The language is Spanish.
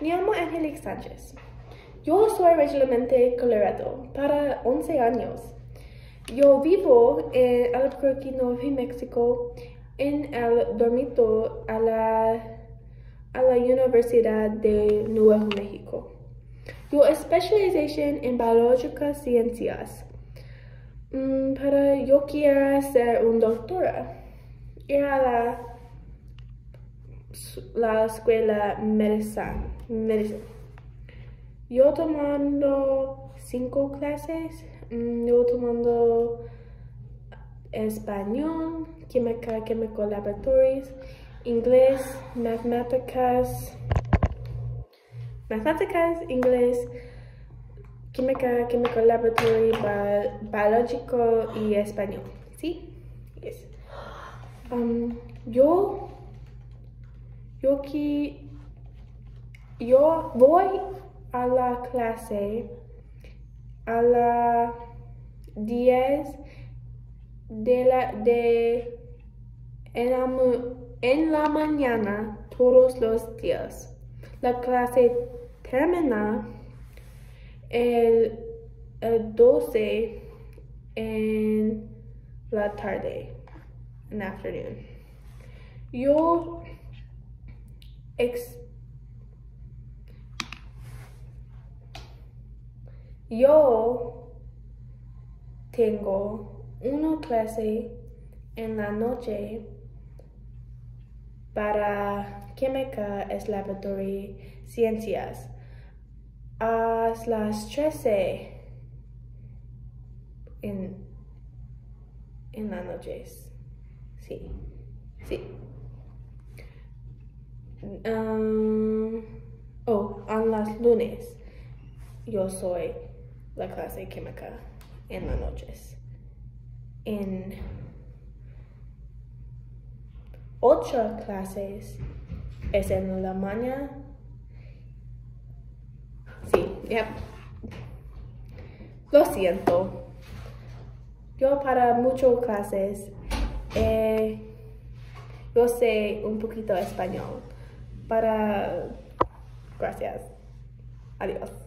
Me llamo Angelique Sánchez. Yo soy regionalmente Colorado para 11 años. Yo vivo en Albuquerque, Nuevo México, en el dormitorio a la, a la Universidad de Nuevo México. Yo especialización en biológicas ciencias. Mm, para yo quiero ser un doctora. Ir a la, la escuela medicina. medicina. Yo tomando cinco clases, mm, yo tomando español, química, químico laboratorios, inglés, matemáticas, matemáticas, inglés, química, químico laboratorio, biológico y español. ¿Sí? Yes. Um, yo, yo aquí, yo voy a la clase a las 10 de la de en la, la mañana todos los días. La clase termina el, el 12 en la tarde, en afternoon. Yo Yo tengo una clase en la noche para química es laboratorio ciencias a las 13 en, en las noches. Sí, sí. Um, oh, a las lunes yo soy la clase química en las noches. En ocho clases es en la mañana. Sí, yep. Lo siento. Yo para muchas clases eh, yo sé un poquito español. Para... Gracias. Adiós.